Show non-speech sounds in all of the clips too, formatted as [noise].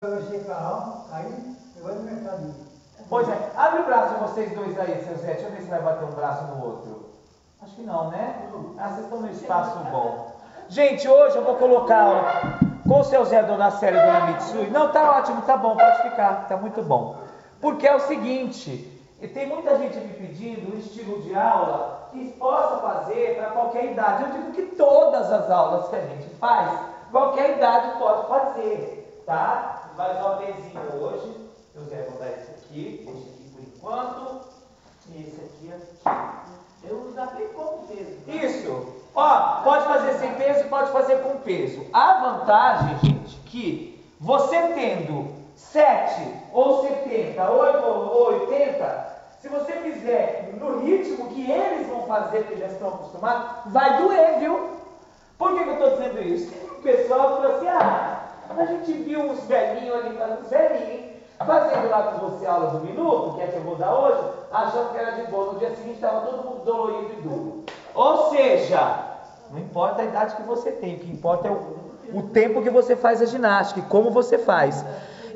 Carrão, aí eu. Pois é, abre o braço vocês dois aí, seu Zé. Deixa eu ver se vai bater um braço no outro. Acho que não, né? Ah, vocês estão no espaço bom. Gente, hoje eu vou colocar ó, com o seu Zé, Dona Célia e Dona Mitsui. Não, tá ótimo, tá bom, pode ficar, tá muito bom. Porque é o seguinte, tem muita gente me pedindo um estilo de aula que possa fazer para qualquer idade. Eu digo que todas as aulas que a gente faz, qualquer idade pode fazer, tá? Vai usar o pezinho hoje. Eu vou dar esse aqui, esse aqui por enquanto. E esse aqui aqui. Eu usarei como peso. Tá? Isso. Ó, pode fazer sem peso, pode fazer com peso. A vantagem, gente, que você tendo 7 ou 70, 8 ou 80, se você fizer no ritmo que eles vão fazer, que já estão acostumados, vai doer, viu? Por que, que eu estou dizendo isso? O pessoal falou assim, ah, a gente viu uns velhinhos ali, uns velhinhos, fazendo lá com você aula do minuto, que é que eu vou dar hoje, achando que era de boa. No dia seguinte estava todo mundo dolorido e duro. Ou seja, não importa a idade que você tem, o que importa é o, o tempo que você faz a ginástica e como você faz.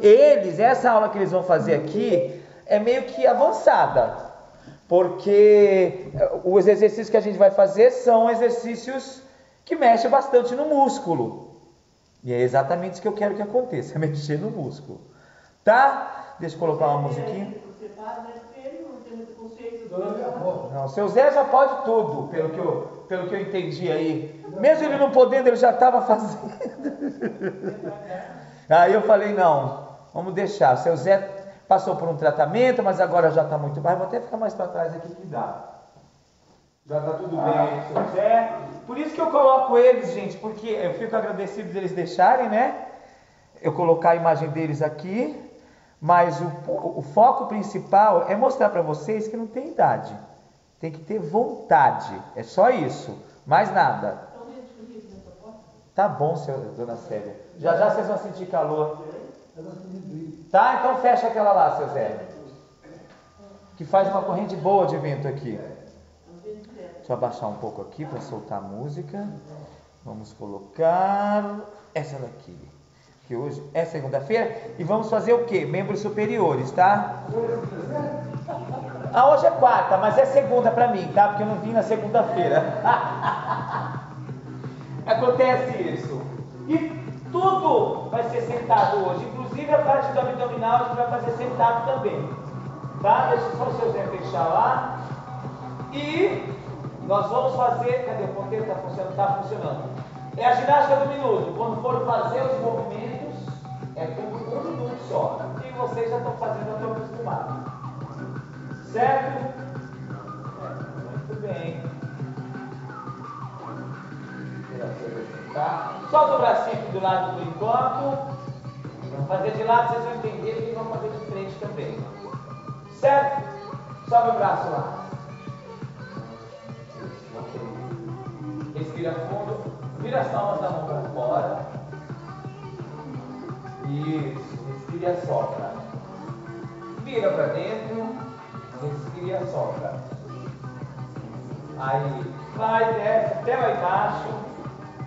Eles, essa aula que eles vão fazer aqui, é meio que avançada. Porque eh, os exercícios que a gente vai fazer são exercícios que mexem bastante no músculo. E é exatamente isso que eu quero que aconteça, [laughs] mexer no músculo. Tá? Deixa eu colocar uma musiquinha. Não, seu Zé já pode tudo, pelo que eu, pelo que eu entendi aí. Mesmo ele não podendo, ele já estava [laughs] fazendo. Aí eu falei, não, vamos deixar. Seu Zé passou por um tratamento, mas agora já está muito mais. Vou até ficar mais para trás aqui que dá. Já está tudo bem, seu Zé. Por isso que eu coloco eles, gente, porque eu fico agradecido deles deixarem, né? Eu colocar a imagem deles aqui, mas o, o foco principal é mostrar para vocês que não tem idade. Tem que ter vontade. É só isso. Mais nada. Tá bom, seu, dona Célia. Já já vocês vão sentir calor. Tá? Então fecha aquela lá, seu Zé. Que faz uma corrente boa de vento aqui. Eu abaixar um pouco aqui para soltar a música. Vamos colocar essa daqui. Que hoje é segunda-feira. E vamos fazer o que? Membros superiores, tá? Ah, hoje é quarta, mas é segunda para mim, tá? Porque eu não vim na segunda-feira. [laughs] Acontece isso. E tudo vai ser sentado hoje. Inclusive a parte do abdominal a gente vai fazer sentado também. Tá? Deixa só o seu Zé fechar lá. E nós vamos fazer, cadê o ponteiro? Está funcionando? Está funcionando. É a ginástica do minuto. Quando for fazer os movimentos, é por um minuto só. E vocês já estão fazendo, já estão acostumados. Certo? É, muito bem. Tá? Solta o bracinho do lado por enquanto. Vamos fazer de lado, vocês vão entender e vão fazer de frente também. Certo? Sobe o braço lá. Respira fundo. Vira as palmas da mão para fora. Isso. Respira e assopra. Vira para dentro. Respira e assopra. Aí. Vai, desce até lá embaixo.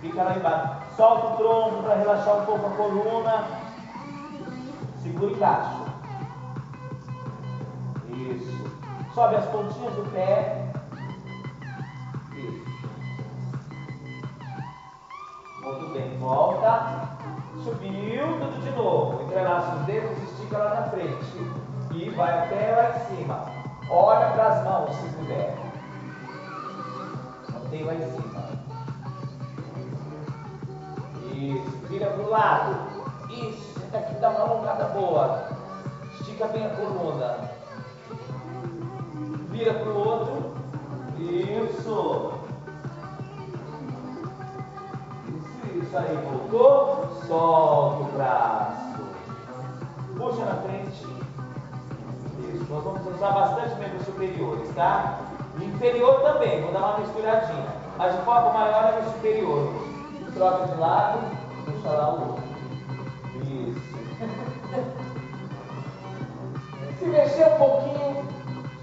Fica lá embaixo. Solta o tronco para relaxar um pouco a coluna. Segura embaixo. Isso. Sobe as pontinhas do pé. Muito bem, volta. Subiu, tudo de novo. Entrelaça os dedos, estica lá na frente. E vai até lá em cima. Olha para as mãos, se puder. Mantém lá em cima. Isso. Vira para o lado. Isso. Senta aqui, dá uma alongada boa. Estica bem a coluna. Vira para o outro. Isso. Isso aí, voltou. Solta o braço. Puxa na frente. Isso. Nós vamos usar bastante membros superiores, tá? inferior também, vou dar uma misturadinha. Mas o foco maior é no superior. Troca de lado, puxa lá o outro. Isso. [laughs] Se mexer um pouquinho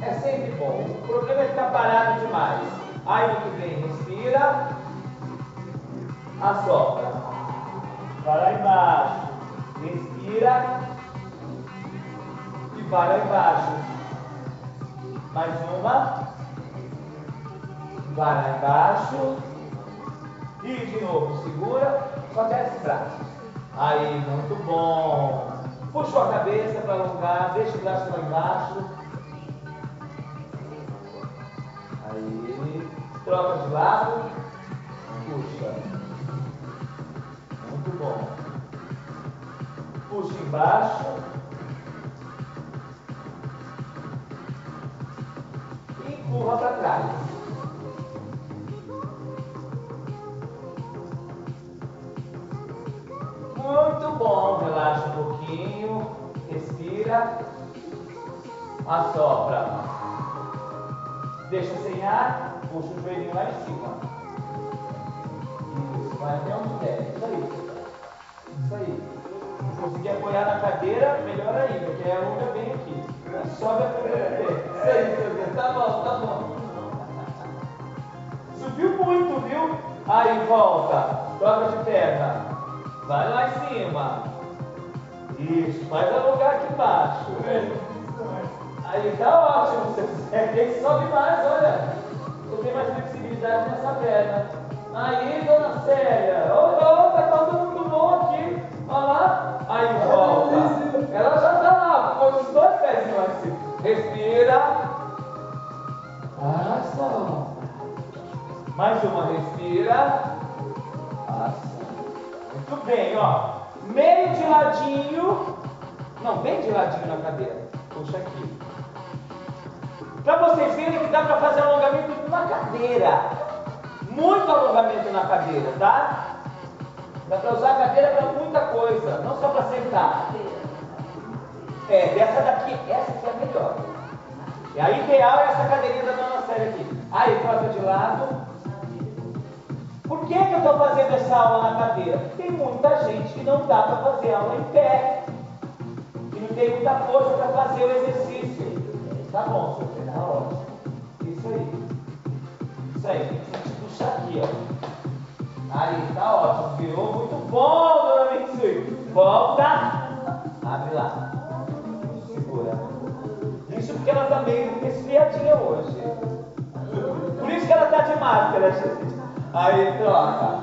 é sempre bom. O problema é ficar parado demais. Aí muito bem, respira assopra. Vai lá embaixo. Respira. E vai lá embaixo. Mais uma. Vai lá embaixo. E de novo, segura. Só desce os braços. Aí, muito bom. Puxa a cabeça para alongar. Deixa o braço lá embaixo. Aí. Troca de lado. Puxa. Bom. Puxa embaixo. E empurra para trás. Muito bom. Relaxa um pouquinho. Respira. Assopra. Deixa sem ar. Puxa o joelhinho lá em cima. Isso. Vai até onde der. Isso aí. Isso aí. Se conseguir apoiar na cadeira, melhor ainda, porque a alonga bem aqui. Sobe a vez. Isso aí. Tá bom, tá bom. Subiu muito, viu? Aí volta. Troca de perna. Vai lá em cima. Isso, faz alongar aqui embaixo. Aí tá ótimo, você quiser, quem sobe mais, olha. Eu tenho mais flexibilidade nessa perna. Aí, dona Célia, opa, opa, tá todo Olha lá. Aí volta. Ela já tá lá, põe os dois pés em cima. Respira. Passa. Mais uma, respira. Passa. Muito bem, ó. Meio de ladinho. Não, bem de ladinho na cadeira. Puxa aqui. Para vocês verem que dá para fazer alongamento na cadeira. Muito alongamento na cadeira, tá? Dá para usar a cadeira para muita coisa, não só para sentar. É, dessa daqui, essa aqui é a melhor. E a ideal é essa cadeirinha da dona Célia aqui. Aí, troca de lado. Por que, que eu estou fazendo essa aula na cadeira? Tem muita gente que não dá para fazer aula em pé. E não tem muita força para fazer o exercício. Tá bom, seu tá ótimo. Isso aí. Isso aí, tem que puxar aqui, ó. Aí, tá ótimo. Virou muito bom, dona Mitsui. Volta. Abre lá. Segura. Isso porque ela tá meio resfriadinha hoje. Por isso que ela tá de máscara, gente. Aí, troca.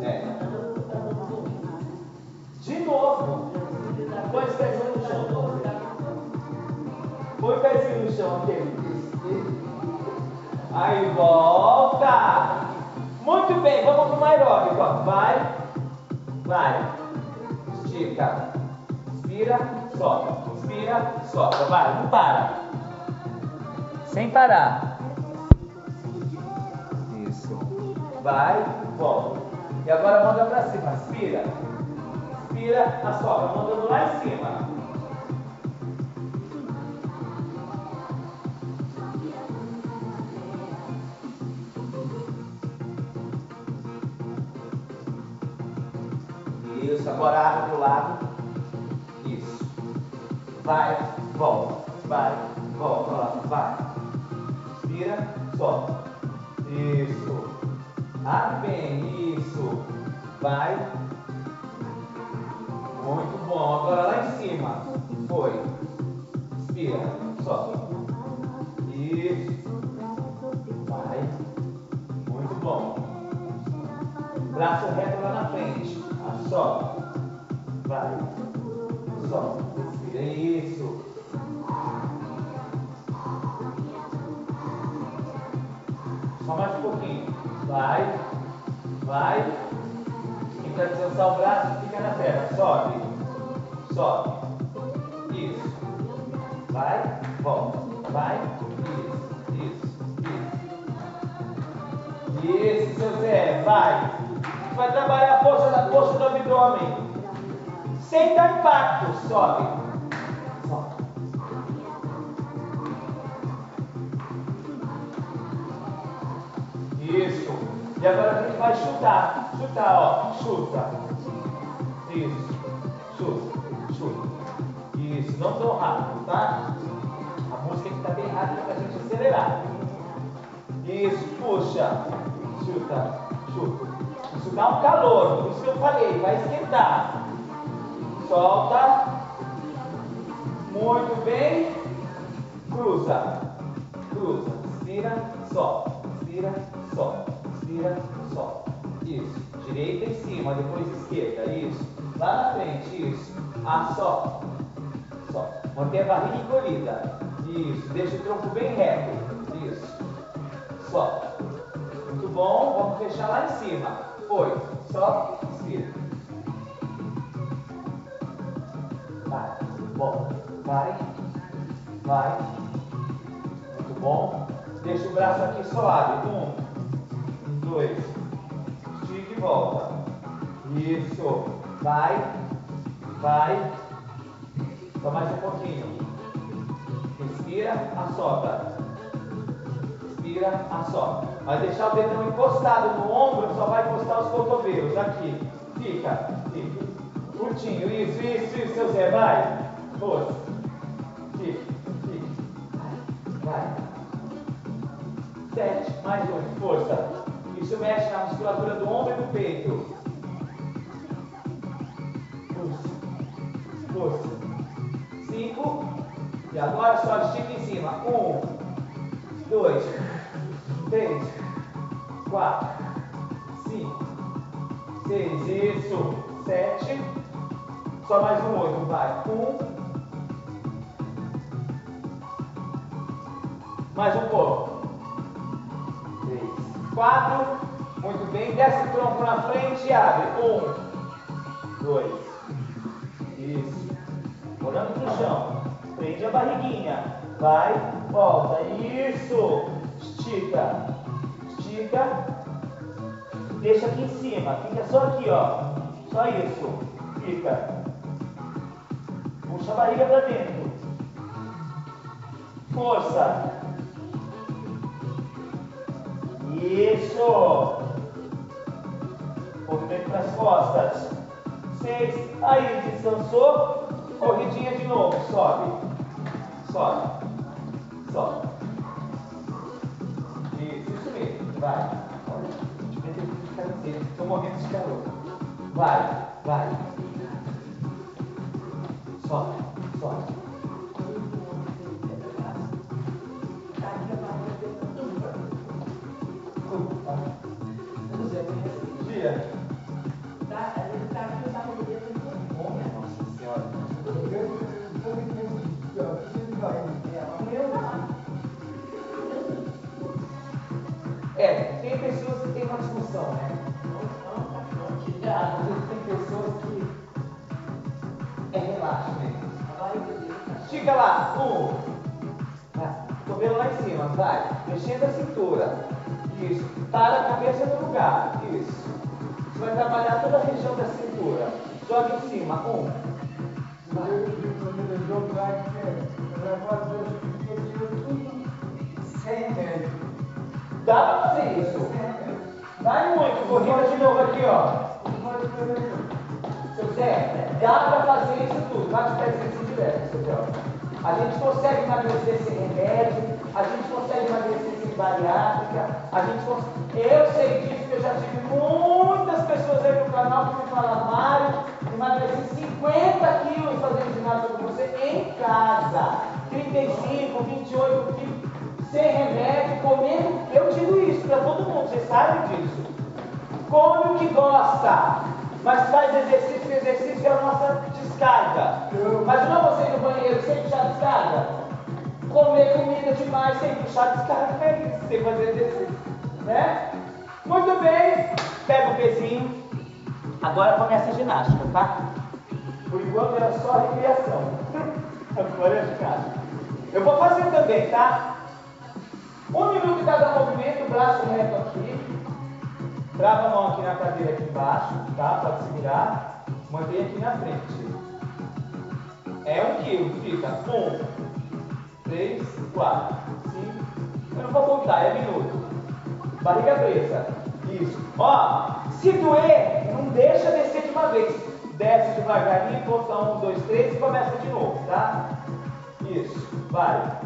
É. De novo. Põe os pezinhos no chão. Põe o pezinho no chão aqui. Aí volta. Muito bem, vamos pro aeróbico. ó. Vai, vai. Estica. Inspira, solta. Inspira, solta. Vai, não para. Sem parar. Isso. Vai, volta. E agora manda pra cima. Inspira. Inspira, assopra. Mandando lá em cima. Agora abre lado. Isso. Vai, volta. Vai, volta. Lá, vai. Inspira, solta. Isso. Abre bem, isso. Vai. Muito bom. Agora lá em cima. Foi. Inspira, solta. Isso. Vai. Muito bom. Braço reto lá na frente. Sobe. Vai. Respira. Isso. Só mais um pouquinho. Vai. Vai. Quem quer descansar o braço, fica na terra. Sobe. Sobe. Isso. Vai. Volta. Vai. Isso. Isso. Isso. Isso, seu Zé. Vai. Vai trabalhar a força da força do abdômen. Sem dar impacto. Sobe. Sobe. Isso. E agora a gente vai chutar. Chutar, ó. Chuta. Isso. Chuta. Chuta. Isso. Não tão rápido, tá? A música que estar bem rápida para a gente acelerar. Isso. Puxa. Chuta. Chuta. Isso dá um calor, por isso que eu falei, vai esquentar. Solta. Muito bem. Cruza. Cruza. Inspira, solta. Inspira, solta. Inspira, solta. Isso. Direita em cima, depois esquerda. Isso. Lá na frente. Isso. Ah, solta. Solta. Mantém a barriga encolhida. Isso. Deixa o tronco bem reto. Isso. Solta. Muito bom. Vamos fechar lá em cima. Foi. Solta. Inspira. Bom. Vai. Vai. Muito bom. Deixa o braço aqui suave. Um. Dois. Estica e volta. Isso. Vai. Vai. Só mais um pouquinho. Inspira, assopra. Inspira, assopra. Vai deixar o dedão encostado no ombro, só vai encostar os cotovelos. Aqui. Fica. Fica. Curtinho. Isso, isso, isso, seu Zé. Vai. Força. Fica. Fica. Vai. Sete. Mais um. Força. Isso mexe na musculatura do ombro e do peito. Força. Força. Cinco. E agora só estica em cima. Um, dois, três, quatro, cinco, seis, isso, sete. Só mais um oito, vai. Um. Mais um pouco. Três, quatro. Muito bem. Desce o tronco na frente e abre. Um, dois. Isso. Olhando para o chão. Prende a barriguinha. Vai, volta. Isso. Estica. Estica. Deixa aqui em cima. Fica só aqui, ó. Só isso. Fica. Puxa a barriga para dentro. Força. Isso. Movimento para as costas. Seis. Aí, descansou. Corridinha de novo. Sobe. Sobe. Sobe. Isso, isso mesmo. Vai. Olha, estou morrendo de calor. Vai, vai. Sobe, sobe. Dia. Nossa Senhora. É, tem pessoas que têm uma discussão, né? Tem pessoas que é relaxo mesmo. Estica lá, um. Vai. Cotovelo lá em cima, vai. Mexendo a cintura. Isso. Para a cabeça no lugar. Isso. Você vai trabalhar toda a região da cintura. Joga em cima, um. Dá pra fazer isso. Vai muito, corrida de novo aqui, ó. Seu Zé, dá pra fazer isso tudo. Bate o pezinho assim direto, seu. A gente consegue emagrecer sem remédio, a gente consegue emagrecer bariátrica, a gente. Eu sei disso, porque eu já tive muitas pessoas aí no canal que me falaram, Mário, emagreci 50 quilos fazendo ginásio com você em casa. 35, 28 quilos, sem remédio, comendo. Eu digo isso para todo mundo, vocês sabem disso. Come o que gosta, mas faz exercício, porque exercício é a nossa descarga. Imagina você ir no banheiro sem puxar descarga. Comer comida demais sem puxar descarga é isso, sem fazer exercício. Né? Muito bem, pega o pezinho. Agora começa a ginástica, tá? Por enquanto era só recreação. [laughs] Agora é ginástica. Eu vou fazer também, tá? Um minuto cada movimento, braço reto aqui. Trava a mão aqui na cadeira aqui embaixo, tá? Pode segurar. Mantém aqui na frente. É um quilo, fica. Um, três, quatro, cinco. Eu não vou contar, é minuto. Barriga presa. Isso. Ó, se doer, não deixa descer de uma vez. Desce devagarinho, volta um, dois, três e começa de novo, tá? Isso. Vai.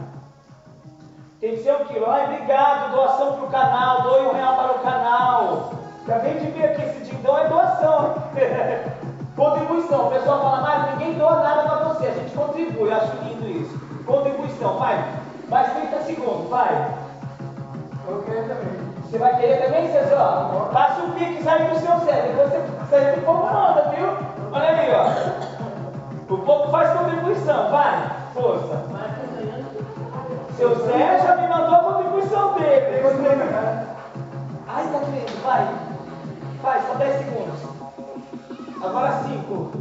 Tem que ser um quilo. Ai, obrigado, doação para o canal, doe um real para o canal. Acabei de ver aqui esse dindão é doação. [laughs] Contribuição. O pessoal fala, mas ninguém você, a gente contribui, eu acho lindo isso. Contribuição, vai. Mais 30 segundos, vai. Eu quero também. Você vai querer também, César? Passa o pique e sai do seu Zé. Depois você sai do povo nota, viu? Olha aí, ó. O povo faz contribuição, vai. Força. Seu Zé já me mandou a contribuição dele. Ai, tá doendo, vai. Vai, só 10 segundos. Agora 5.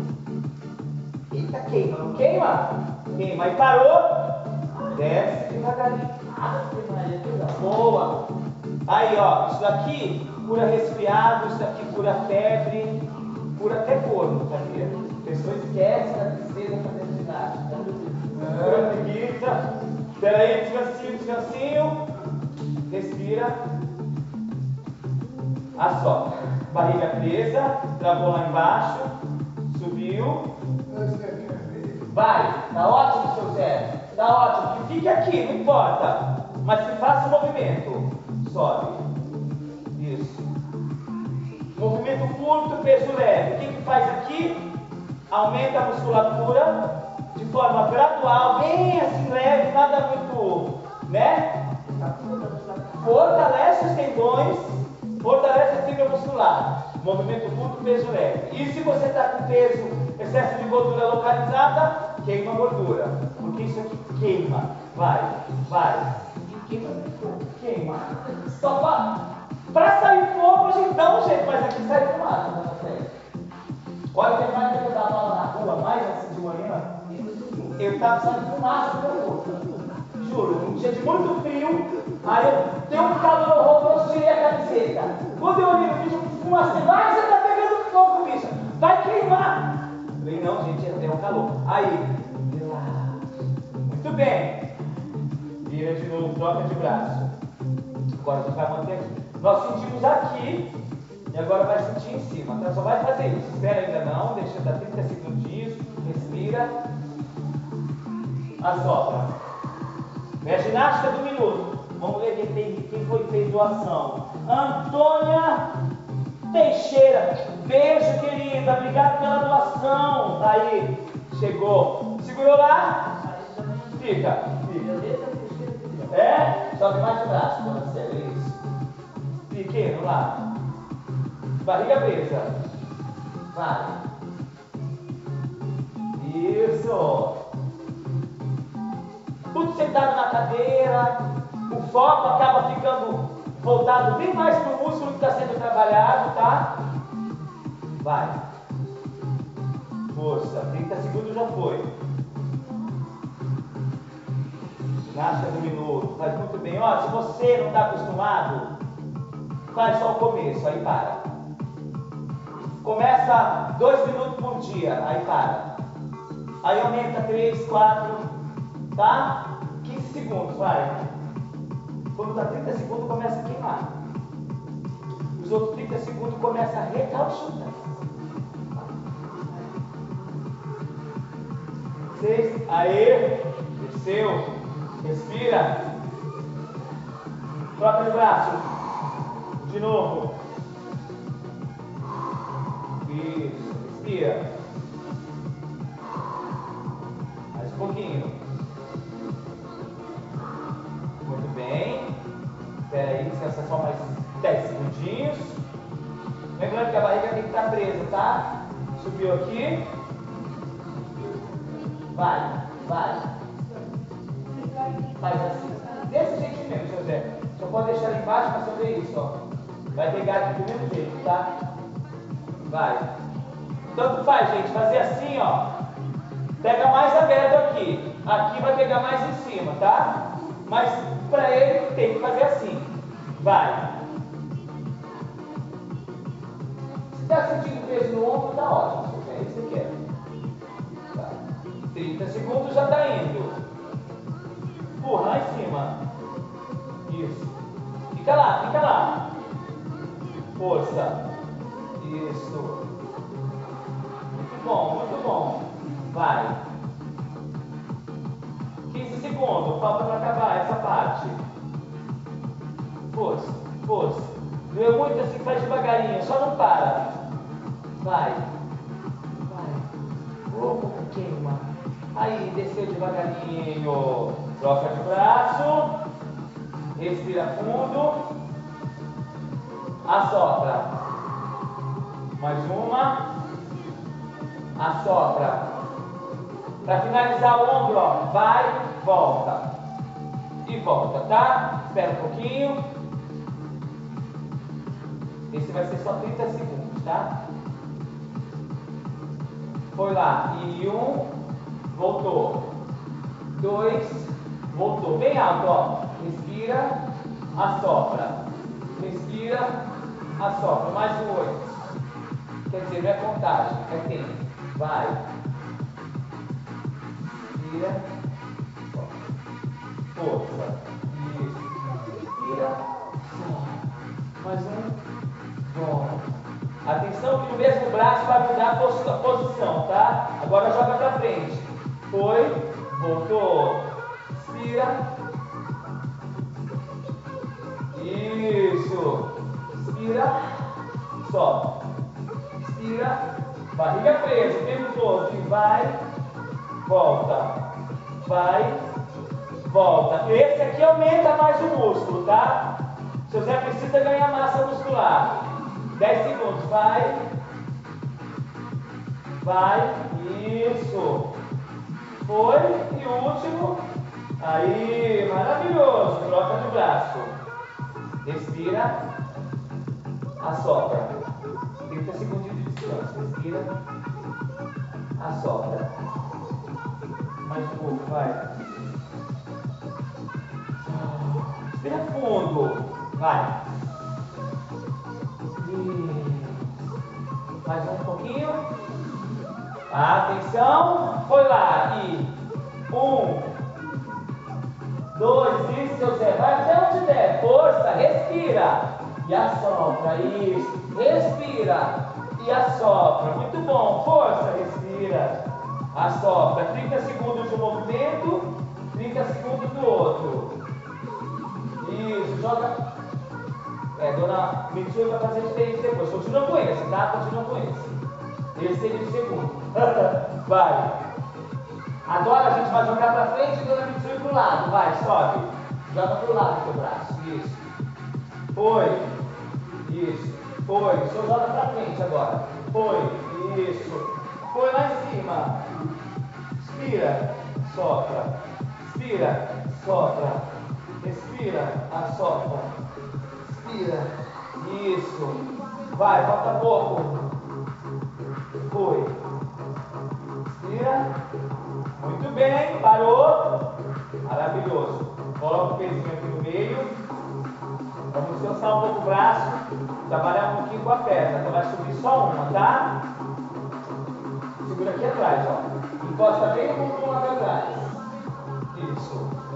Eita, queima, não queima? Queima. E parou. Desce devagarinho. Boa. Aí, ó, isso daqui cura resfriado, isso daqui cura febre, cura até corno, sabia? A pessoa esquece da tristeza fazendo ginástica. Cura preguiça. Espera aí, descansinho, descansinho. Respira. Assopra. Barriga presa, travou lá embaixo, subiu. Vai, tá ótimo, seu Zé. Tá ótimo. Que fique aqui, não importa. Mas que faça o movimento. Sobe. Isso. Movimento curto, peso leve. O que, que faz aqui? Aumenta a musculatura de forma gradual, bem assim leve, nada muito, né? Fortalece os tendões, fortalece a fibra muscular. Movimento curto, peso leve. E se você está com peso, excesso de gordura localizada, queima gordura. Porque isso aqui queima. Vai, vai. Queima, queima. Só para. Para sair fogo, a gente dá um jeito, mas aqui sai fumaça na frente. Olha, tem mais que eu dava lá na rua, mais assim de manhã. Eu tava saindo fumaça. Juro, um dia de muito frio, aí eu dei um calor horroroso, tirei a camiseta. Quando eu olhei o bicho, fumaça, vai, você tá pegando fogo, bicho, vai queimar. Falei, não, gente, deu um calor. Aí. Muito bem. Vira de novo, troca de braço. Agora você vai manter aqui. Nós sentimos aqui e agora vai sentir em cima. Tá? Só vai fazer isso. Espera ainda não, deixa dar 30 segundinhos. Respira. Assopra. É a ginástica do minuto. Vamos ver quem, tem, quem foi fez doação. Antônia Teixeira. Beijo, querida. Obrigado pela doação. Tá aí. Chegou. Segurou lá? Fica. Fica. É? Sobe mais o braço quando você isso. Pequeno lá. Barriga presa. Vai. Isso. Tudo sentado na cadeira. O foco acaba ficando voltado bem mais para o músculo que está sendo trabalhado, tá? Vai. Força. 30 segundos já foi. Ginástica do minuto. Faz muito bem. Ó, se você não está acostumado, faz só o começo, aí para. Começa dois minutos por dia, aí para. Aí aumenta 3, 4, tá? 15 segundos, vai. Quando dá 30 segundos, começa a queimar. Os outros 30 segundos começa a recalchutar. Seis, aê, desceu, respira. Troca de braço. De novo. Isso, respira. Mais um pouquinho. Muito bem. Espera aí, descansa só mais 10 segundinhos. Lembrando que a barriga tem que estar presa, tá? Subiu aqui. Vai, vai. Faz assim. Desse jeito mesmo, Zé. Só pode deixar ali embaixo para você ver isso, ó. Vai pegar aqui do mesmo jeito, tá? Vai. Tanto faz, gente, fazer assim, ó. Pega mais aberto aqui. Aqui vai pegar mais em cima, tá? Mas para ele tem que fazer assim. Vai. Se está sentindo peso no ombro, tá ótimo. É isso que quer. Vai. 30 segundos já está indo. Empurra lá em cima. Isso. Fica lá, fica lá. Força. Isso. Muito bom, muito bom. Vai. 15 segundos, falta para acabar essa parte. Força, força. Doeu muito assim, faz devagarinho, só não para. Vai. Vai. Oh, queima. Aí, desceu devagarinho. Troca de braço. Respira fundo. Assopra. Mais uma. Assopra. Para finalizar o ombro, ó, vai, volta. E volta, tá? Espera um pouquinho. Esse vai ser só 30 segundos, tá? Foi lá. E um, voltou. Dois, voltou. Bem alto, ó. Respira, assopra. Respira, assopra. Mais um oito. Quer dizer, não é contagem, é tempo. Vai. Respira. Força. Isso. Respira. Mais um. Volta. Atenção que no mesmo braço vai mudar a posição, tá? Agora joga para frente. Foi, voltou. Inspira. Isso. Inspira. Sobe. Inspira. Barriga presa o tempo todo. E vai. Volta. Vai. Volta. Esse aqui aumenta mais o músculo, tá? Se você precisa ganhar massa muscular. 10 segundos. Vai. Vai. Isso. Foi. E último. Aí. Maravilhoso. Troca de braço. Respira. Assopra. 30 segundos de descanso. Respira. Assopra. Mais um pouco. Vai. Respira fundo. Vai. Mais um pouquinho. Atenção. Foi lá. E um, dois, isso, seu Zé. Vai até onde der. Força. Respira. E assopra. Isso. Respira. E assopra. Muito bom. Força. Respira. Assopra. 30 segundos de movimento. 30 segundos do outro. Isso. Joga é, dona Mitsui vai fazer diferente depois. Continua com esse, tá? Continua com esse. Esse seria o segundo. [laughs] vai. Agora a gente vai jogar para frente e dona Mitsui para o lado. Vai, sobe. Joga para o lado teu braço. Isso. Foi. Isso. Foi. Só joga para frente agora. Foi. Isso. Foi lá em cima. Inspira. Sopra. Inspira. Sopra. Respira. Assopra. Respira. Isso. Vai, falta pouco. Foi. Respira. Muito bem. Parou. Maravilhoso. Coloca o pezinho aqui no meio. Vamos descansar um pouco o braço. Trabalhar um pouquinho com a perna. Então vai subir só uma, tá? Segura aqui atrás, ó. Encosta bem o bumbum lá. Isso.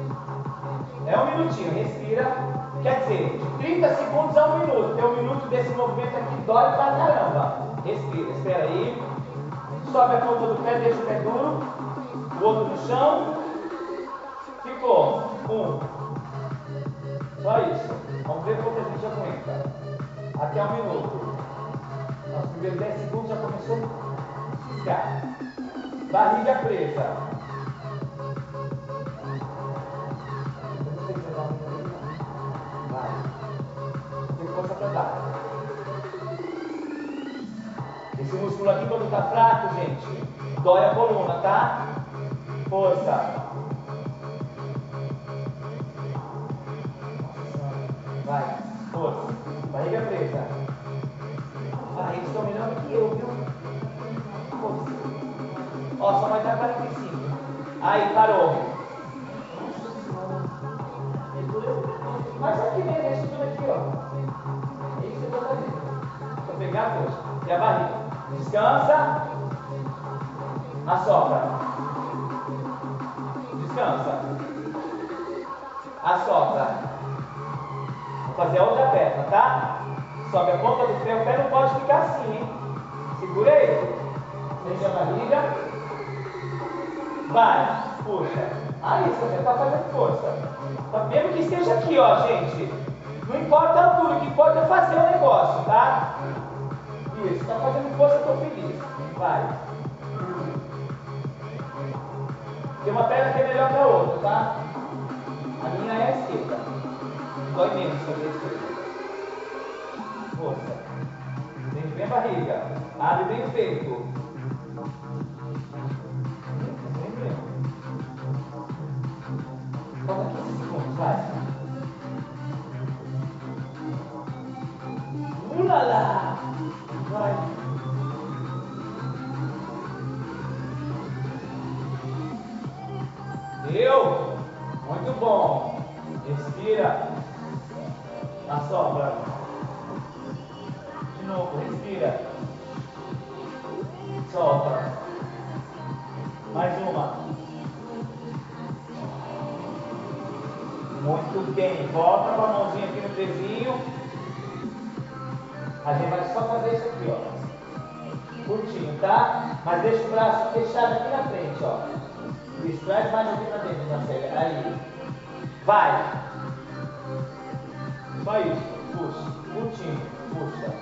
É um minutinho. Respira. Quer dizer, de 30 segundos a um minuto. Tem um minuto desse movimento aqui, dói pra caramba. Respira, espera aí. Sobe a ponta do pé, deixa o pé duro. O outro no chão. Ficou. Um. Só isso. Vamos ver quanto a gente aguenta. Até um minuto. Nos primeiros 10 segundos já começou a ficar. Barriga presa. Esse músculo aqui, quando está fraco, gente, dói a coluna, tá? Força. Vai, força. Barriga presa. Vai, eles estão melhor que eu, viu? Força. Ó, só vai dar 45. Aí, parou. Mas aqui mesmo, esse tudo aqui, ó. É isso que eu estou fazendo. Pegar a força. E a barriga. Descansa. Assopra. Descansa. Assopra. Vou fazer a outra perna, tá? Sobe a ponta do pé. O pé não pode ficar assim, hein? Segura ele. Deixa a barriga. Vai. Puxa. Aí, você está fazendo força. Mesmo que esteja aqui, ó, gente. Não importa a altura, o que importa é fazer o negócio, tá? Isso, está fazendo força, estou feliz. Vai. Tem uma perna que é melhor que a outra, tá? A minha é a esquerda. Dói menos sobre a esquerda. Força. Sente bem a barriga. Abre bem o peito. Falta 15 segundos, vai. Ulala! Deu? Muito bom. Respira. Assopra. De novo, respira. Solta. Mais uma. Muito bem. Volta com a mãozinha aqui no pezinho. A gente vai só fazer isso aqui, ó. Curtinho, tá? Mas deixa o braço fechado aqui na frente, ó. Isso, traz mais aqui pra dentro, Marcela. Aí. Vai. Só isso. Puxa. Curtinho. Puxa.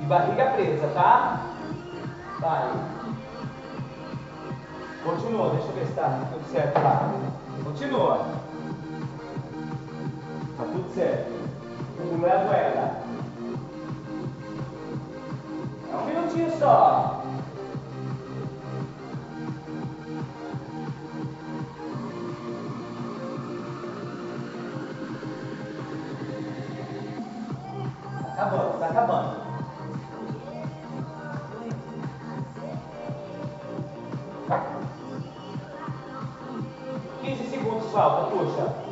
E barriga presa, tá? Vai. Continua, deixa eu ver se tá tudo certo lá. Continua. Tá tudo certo. Pulo é a moeda. É um minutinho só. Acabando, tá acabando. Quinze segundos falta, puxa.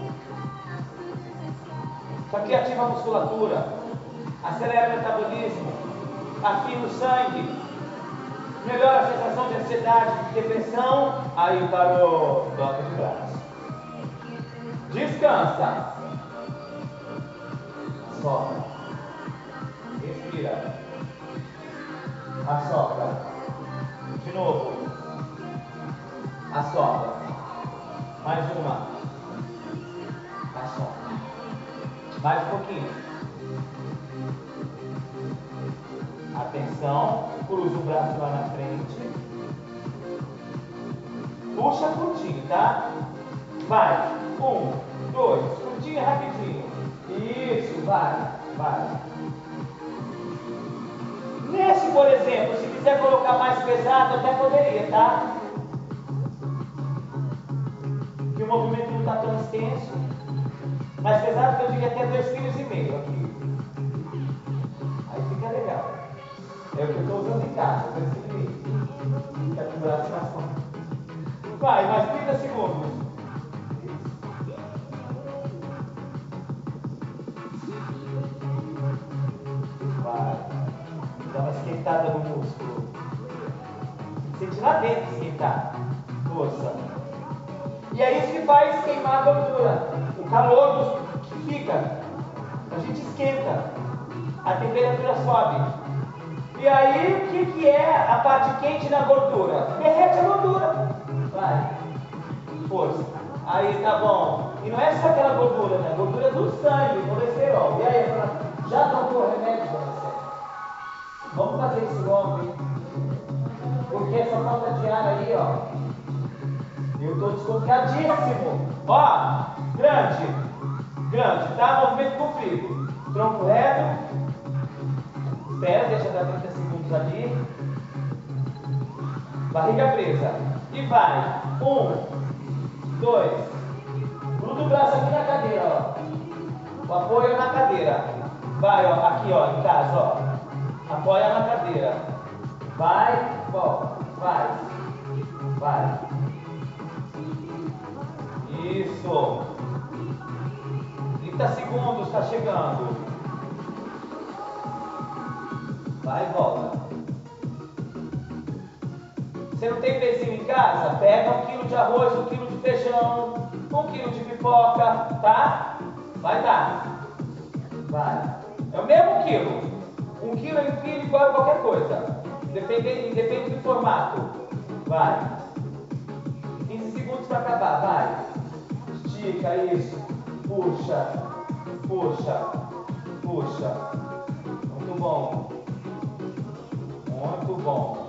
Isso aqui ativa a musculatura, acelera o metabolismo, afina o sangue, melhora a sensação de ansiedade, de depressão. Aí parou, toca de braço. Descansa. Sopra. Respira. Assopra. De novo. Assopra. Mais uma. Assopra. Mais um pouquinho. Atenção. Cruza o braço lá na frente. Puxa curtinho, tá? Vai. Um, dois. Curtinho e rapidinho. Isso, vai, vai. Nesse, por exemplo, se quiser colocar mais pesado, até poderia, tá? Que o movimento não está tão extenso. Mais pesado que eu diria até 2,5 kg aqui. Aí fica legal. É o que eu estou usando em casa, 2,5 kg. Fica com o braço na. Vai, mais 30 segundos. Vai. Dá uma esquentada no músculo. Sente lá dentro esquentar. Força. E é isso que faz queimar a gordura. O calor que fica. A gente esquenta. A temperatura sobe. E aí, o que, que é a parte quente na gordura? Derrete a gordura. Vai. Força. Aí, tá bom. E não é só aquela gordura, né? Gordura do sangue, colesterol. E aí, já tomou remédio, dona Célia? Vamos fazer esse golpe. Porque essa falta de ar aí, ó. Eu estou desconfiadíssimo. Ó, grande. Grande, tá? Movimento comprido. Tronco reto. Espera, deixa dar 30 segundos ali. Barriga presa. E vai. Um, dois. Gruda o braço aqui na cadeira, ó. O apoio na cadeira. Vai, ó, aqui, ó, em casa, ó. Apoia na cadeira. Vai, volta. Vai. Vai. Isso. 30 segundos, está chegando. Vai e volta. Você não tem pezinho em casa? Pega um quilo de arroz, um quilo de feijão, um quilo de pipoca, tá? Vai dar. Vai. É o mesmo quilo. Um quilo é um quilo igual a qualquer coisa. Depende, depende do formato. Vai. 15 segundos para acabar, vai. Estica isso. Puxa. Puxa. Puxa. Muito bom. Muito bom.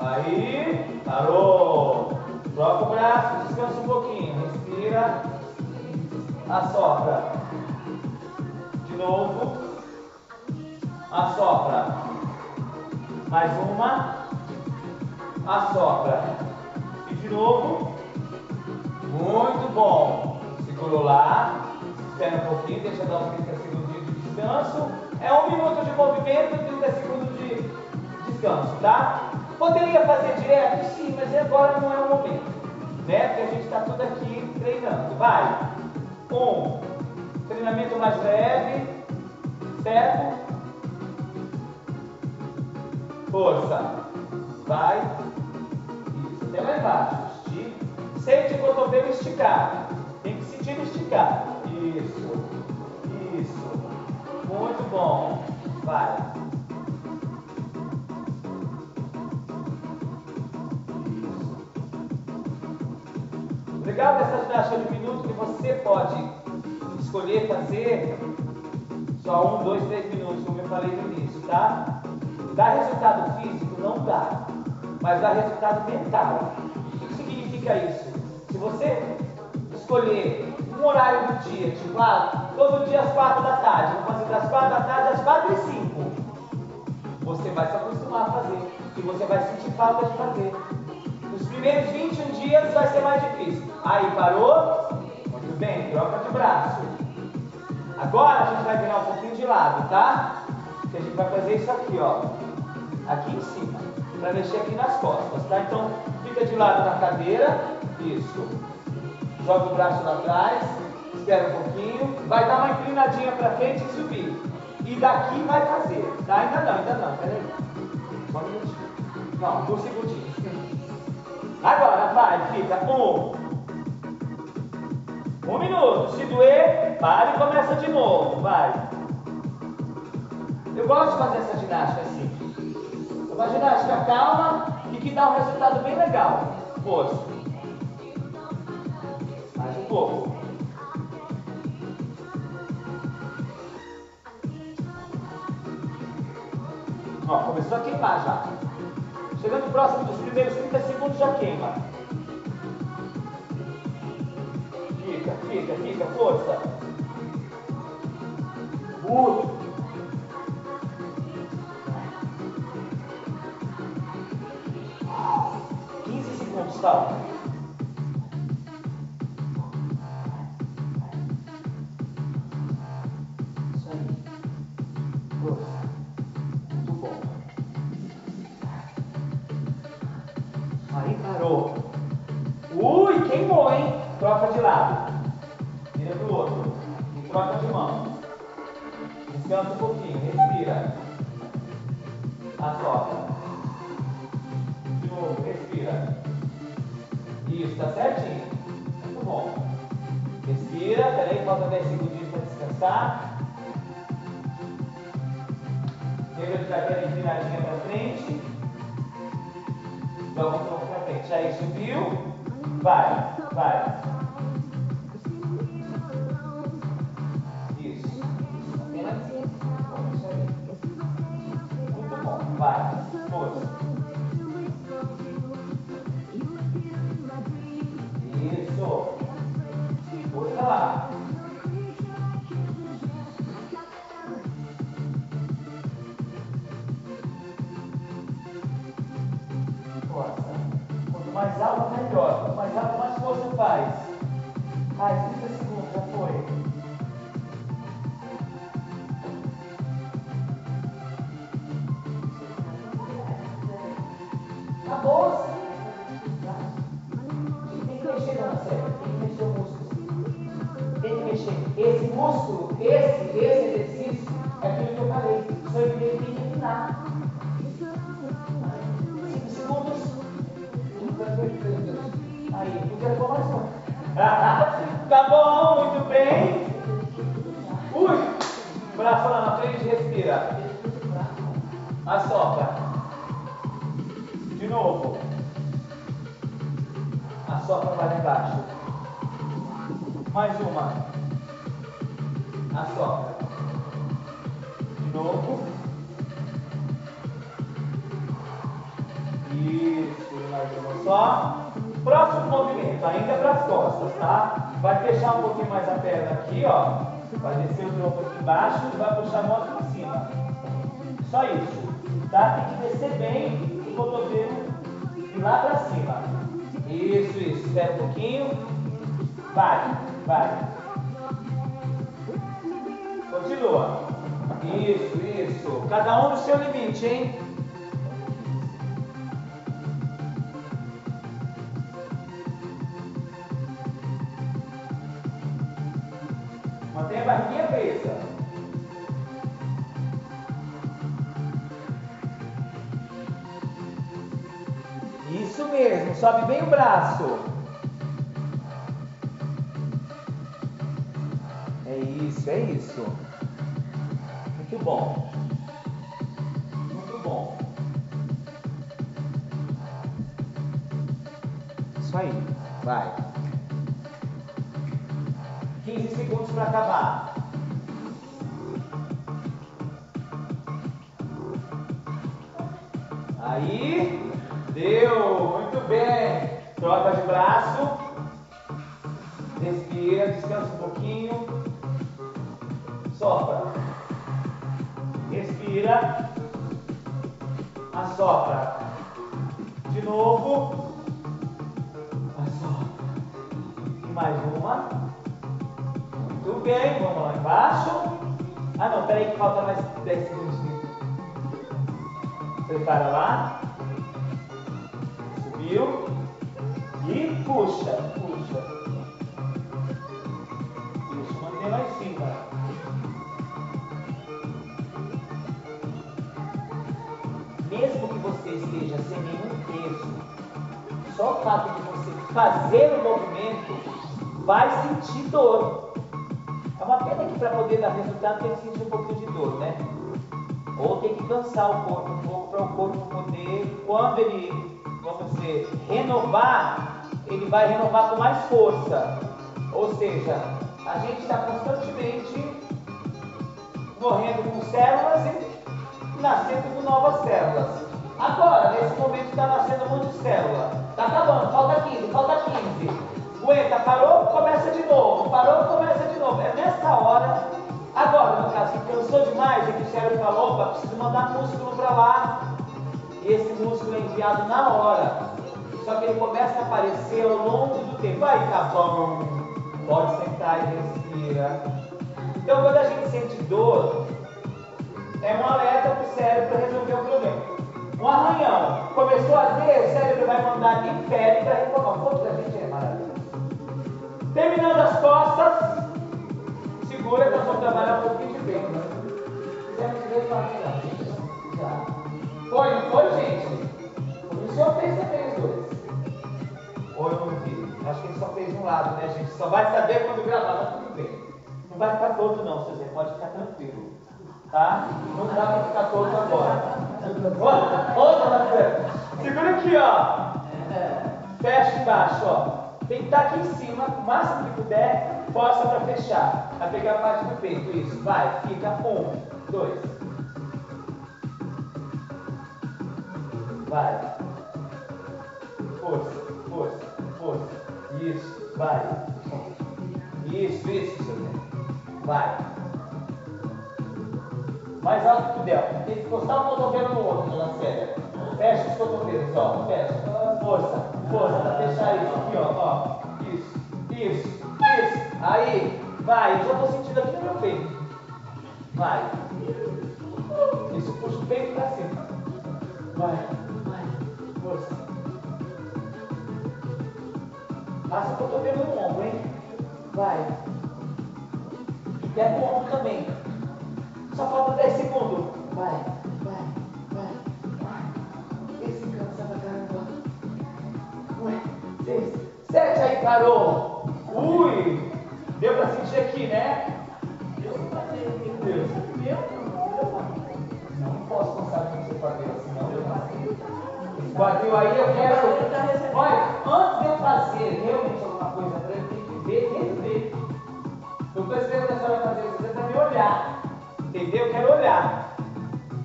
Aí, parou. Troca o braço, descansa um pouquinho. Respira. Assopra. De novo. Assopra. Mais uma. Assopra. E de novo. Muito bom. Segurou lá. Espera um pouquinho, deixa dar uns 30 segundos de descanso. É um minuto de movimento e 30 segundos descanso, tá? Poderia fazer direto? Sim, mas agora não é o momento. Né? Porque a gente está tudo aqui treinando. Vai. Um. Treinamento mais leve. Certo? Força. Vai. Isso. Até lá embaixo. Estica. Sente o cotovelo esticar. Tem que sentir esticar. Isso. Isso. Muito bom. Vai. Ginástica de minuto que você pode escolher fazer só um, dois, três minutos, como eu falei no início, tá? Dá resultado físico? Não dá. Mas dá resultado mental. O que significa isso? Se você escolher um horário do dia, tipo, ah, todo dia às quatro da tarde, vou fazer das quatro da tarde às quatro e cinco, você vai se acostumar a fazer. E você vai sentir falta de fazer. Nos primeiros 21 dias vai ser mais difícil. Aí parou? Muito bem, troca de braço. Agora a gente vai virar um pouquinho de lado, tá? Que a gente vai fazer isso aqui, ó. Aqui em cima. Para mexer aqui nas costas, tá? Então fica de lado na cadeira. Isso. Joga o braço lá atrás. Espera um pouquinho. Vai dar uma inclinadinha para frente e subir. E daqui vai fazer. Tá? Ainda não, ainda não. Peraí. Só um minutinho. Não, dois segundinhos. Agora vai, fica um. Um minuto. Se doer, para e começa de novo. Vai. Eu gosto de fazer essa ginástica assim. É uma ginástica calma e que dá um resultado bem legal. Força. Mais um pouco. Ó, começou a queimar já. Chegando próximo dos primeiros 30 segundos já queima. Fica, fica, fica, força. Muito. Quinze segundos, calma. Respira. Peraí, falta 10 segundinhos para descansar. Lembra de dar aquela inclinadinha para frente. Tronco para frente. Aí subiu. Vai, vai. Isso. Muito bom. Vai. Força. 40 segundos, já foi. Tá bom. Tem que mexer, dona Sérgio. Tem que mexer o músculo. Tem que mexer. Esse músculo, esse, esse exercício, é aquilo que eu falei. Só ele tem que eliminar. Tá bom, muito bem. Ui! Braço lá na frente, respira. Assopra. De novo. Assopra lá embaixo. Mais uma. Assopra. De novo. Isso, mais uma só. Próximo movimento, ainda para as costas, tá? Vai fechar um pouquinho mais a perna aqui, ó. Vai descer o tronco aqui embaixo e vai puxar a mão aqui em cima. Só isso, tá? Tem que descer bem o cotovelo e lá para cima. Isso, isso. Espera um pouquinho. Vai, vai. Continua. Isso, isso. Cada um no seu limite, hein? Sobe bem o braço. É isso, é isso. Muito bom. Muito bom. Isso aí. Vai. 15 segundos para acabar. Braço. Respira, descansa um pouquinho. Sopra. Respira. Assopra. De novo. Assopra. E mais uma. Muito bem, vamos lá embaixo. Ah não, peraí que falta mais 10 segundos. Prepara lá. Subiu. E puxa, puxa. Isso, mantém lá em cima. Mesmo que você esteja sem nenhum peso, só o fato de você fazer o movimento vai sentir dor. É uma pena que para poder dar resultado tem que sentir um pouquinho de dor, né? Ou tem que cansar o corpo um pouco para o corpo poder, quando ele, vamos dizer, renovar, ele vai renovar com mais força. Ou seja, a gente está constantemente morrendo com células e nascendo com novas células. Agora, nesse momento está nascendo um monte de célula. Está acabando, falta 15, falta 15. Aguenta, parou, começa de novo. Parou, começa de novo. É nessa hora Agora, no caso, que cansou demais, é que o cérebro falou, opa, preciso mandar músculo para lá. E esse músculo é enviado na hora. Só que ele começa a aparecer ao longo do tempo. Aí tá bom, pode sentar e respira. Então, quando a gente sente dor, é um alerta para o cérebro resolver o problema. Um arranhão, começou a ver, o cérebro vai mandar de pele para reformar. O corpo da gente é maravilhoso. Terminando as costas, segura que nós vamos trabalhar um pouquinho de peito. Fizemos três partidas. Já. Só fez um lado, né, gente? Só vai saber quando gravar, mas tudo bem. Não vai ficar todo não, seu Zé. Pode ficar tranquilo. Tá? Não dá pra ficar todo agora. Olha, na Segura aqui, ó. Fecha embaixo, ó. Que estar aqui em cima, o máximo que puder, força para fechar. Vai pegar a parte do peito, isso. Vai, fica. Um, dois. Vai. Força, força, força. Isso, vai. Isso, isso, seu. Vai. Mais alto que puder. Tem que encostar um cotovelo no outro, dona Célia. Fecha os cotovelos, ó. Fecha. Força, força, pra fechar isso aqui, ó. ó. Isso, isso, isso. Aí, vai. Já tô sentindo aqui no meu peito. Vai. Isso, puxa o peito pra cima. Vai, Passa o cotovelo no ombro, hein? Vai. Pega o ombro também. Só falta 10 segundos. Vai, vai, vai, vai. Esse cansa pra caramba. Um, seis, sete, aí parou. Ui! Deu pra sentir aqui, né? Deus. Não não. Quadril aí eu quero. Olha, antes de eu fazer realmente alguma coisa pra ele, tem que ver rever. Eu estou esperando a senhora fazer isso para me olhar. Entendeu? Eu quero olhar.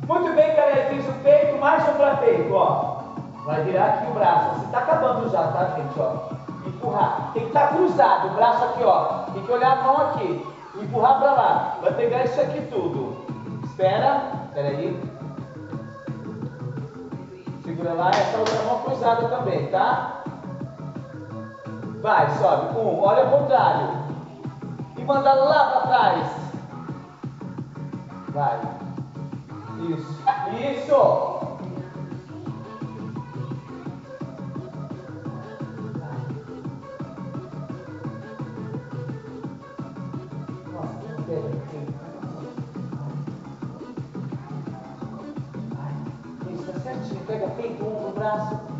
Muito bem, galera. Fiz o peito, mais um para peito, ó. Vai virar aqui o braço. Você está acabando cruzar, tá, gente? Ó. Empurrar. Tem que estar cruzado, o braço aqui, ó. Tem que olhar a mão aqui. Empurrar para lá. Vai pegar isso aqui tudo. Espera. Espera aí. Segura lá essa outra mão cruzada também, tá? Vai, sobe. Um. Olha ao contrário. E manda lá para trás. Vai. Isso. Isso. Peito,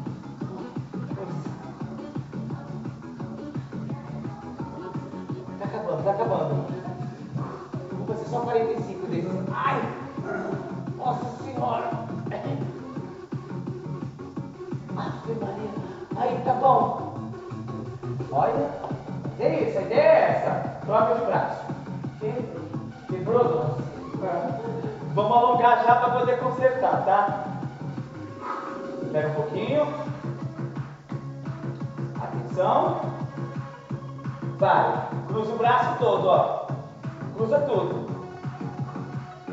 pouquinho. Atenção. Vai. Cruza o braço todo, ó. Cruza tudo.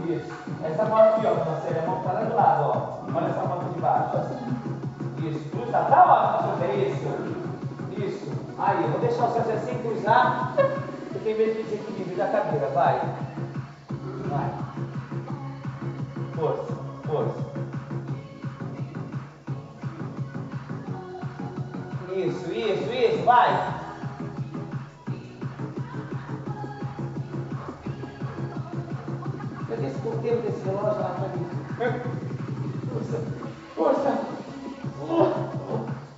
Isso. Essa mão aqui, ó. Nossa, a mão tá lá do lado, ó. Olha essa mão de baixo. Isso. Cruza. Tá ótimo, é isso. Isso. Aí, eu vou deixar o seu sem cruzar. Porque tem medo de desequilíbrio da cadeira. Vai. Vai. Força, força. Vai. Que o tempo desse relógio lá pra mim. Força,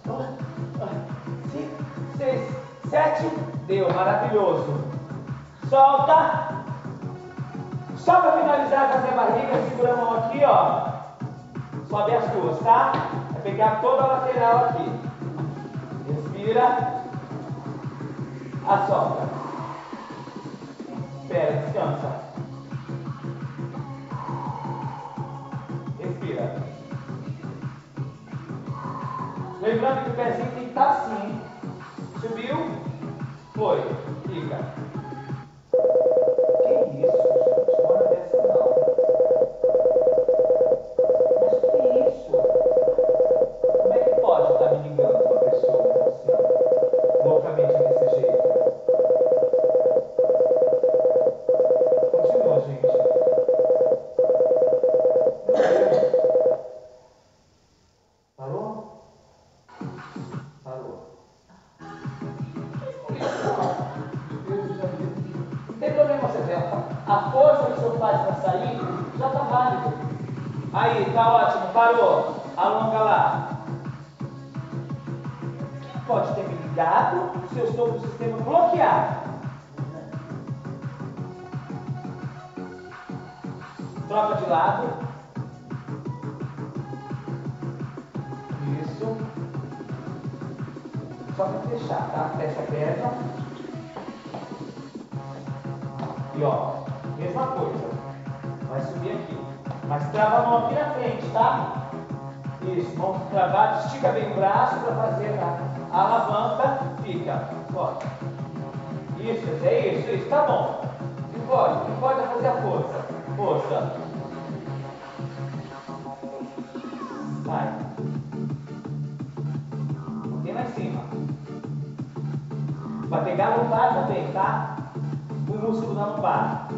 força. Cinco, seis, sete. Deu, maravilhoso. Solta. Só para finalizar com a barriga, segura a mão aqui, ó. Sobe as duas, tá? Vai pegar toda a lateral aqui. Respira. Assopra. Espera, descansa. Respira. Lembrando que o pezinho tem que estar assim. Subiu. Foi. Fica. Isso, é isso, isso. Tá bom. Pode, não pode fazer a força. Força. Vai. Tem lá em cima. Vai pegar a lombar também, tá? O músculo da lombar.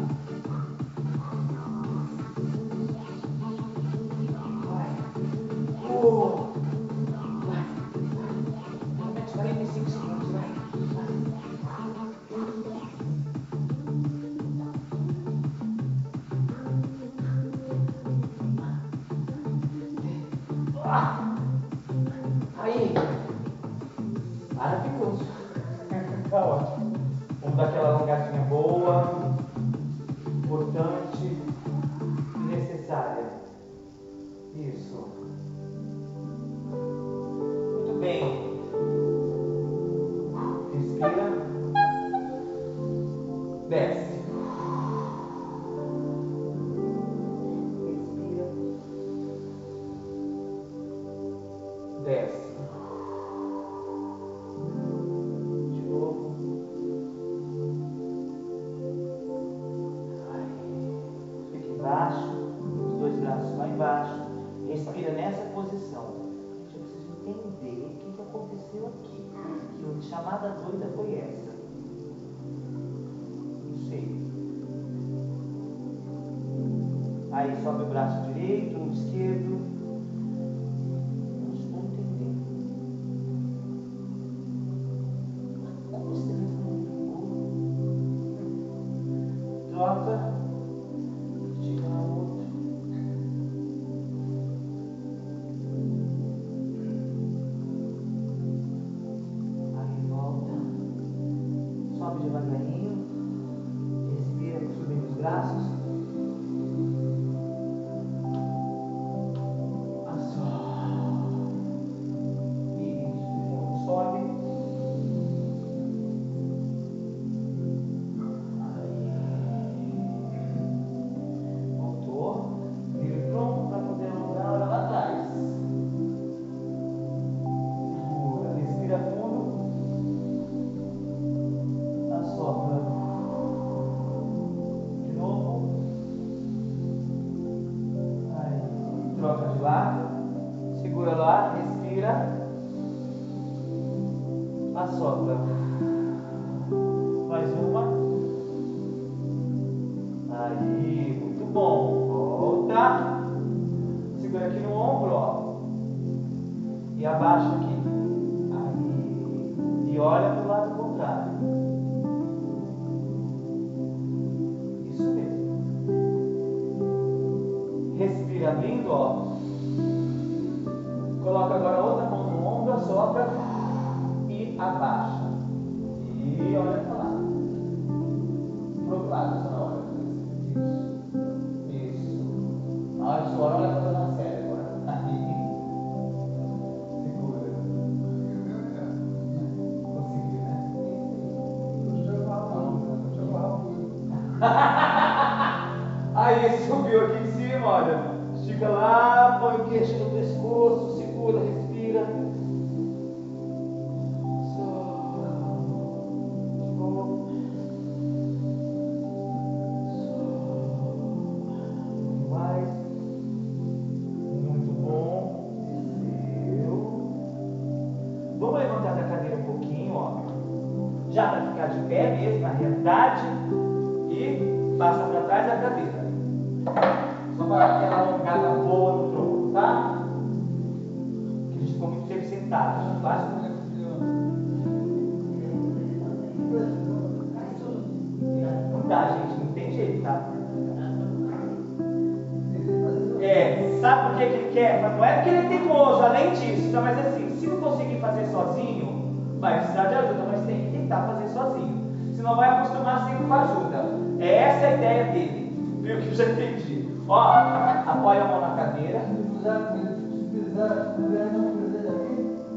Tá? mas assim, se não conseguir fazer sozinho, vai precisar de ajuda, mas tem que tentar fazer sozinho. Senão vai acostumar sempre com ajuda. É essa a ideia dele. Viu que eu já entendi. Ó, apoia a mão na cadeira.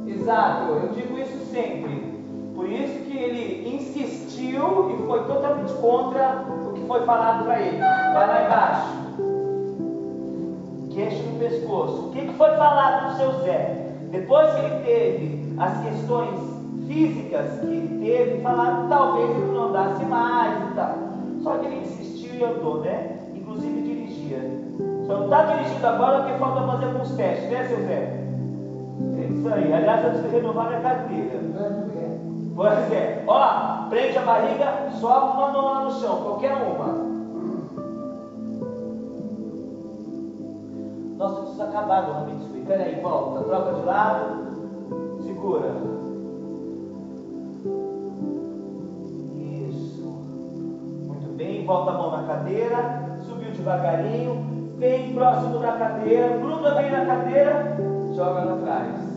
Exato, eu digo isso sempre. Por isso que ele insistiu e foi totalmente contra o que foi falado para ele. Vai lá embaixo. Queixo no pescoço. O que, foi falado para o seu Zé? Depois que ele teve as questões físicas que ele teve, falaram que talvez ele não andasse mais e tal. Só que ele insistiu e andou, né? Inclusive dirigia. Só não está dirigindo agora porque falta fazer alguns testes, né, seu Zé? É isso aí. Aliás, eu preciso renovar minha carteira. Pois é. Ó, prende a barriga, sobe uma mão lá no chão, qualquer uma. Nossa, eu preciso acabar agora, me desculpe. Peraí, volta, troca de lado, segura. Isso. Muito bem, volta a mão na cadeira, subiu devagarinho, vem próximo da cadeira, gruda bem na cadeira, joga lá atrás.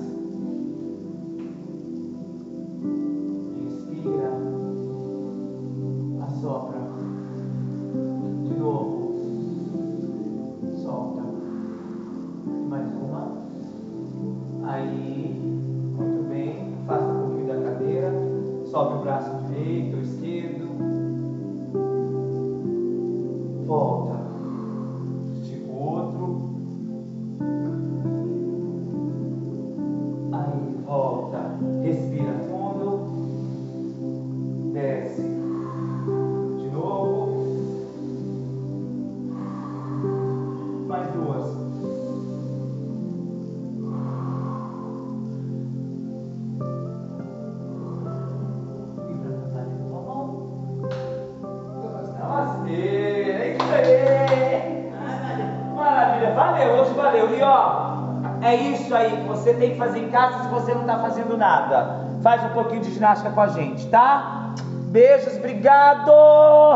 Em casa se você não está fazendo nada. Faz um pouquinho de ginástica com a gente, tá? Beijos, obrigado!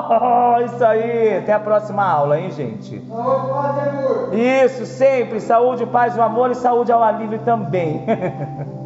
[laughs] Isso aí, até a próxima aula, hein, gente? Isso, sempre. Saúde, paz, o amor e saúde ao alívio também. [laughs]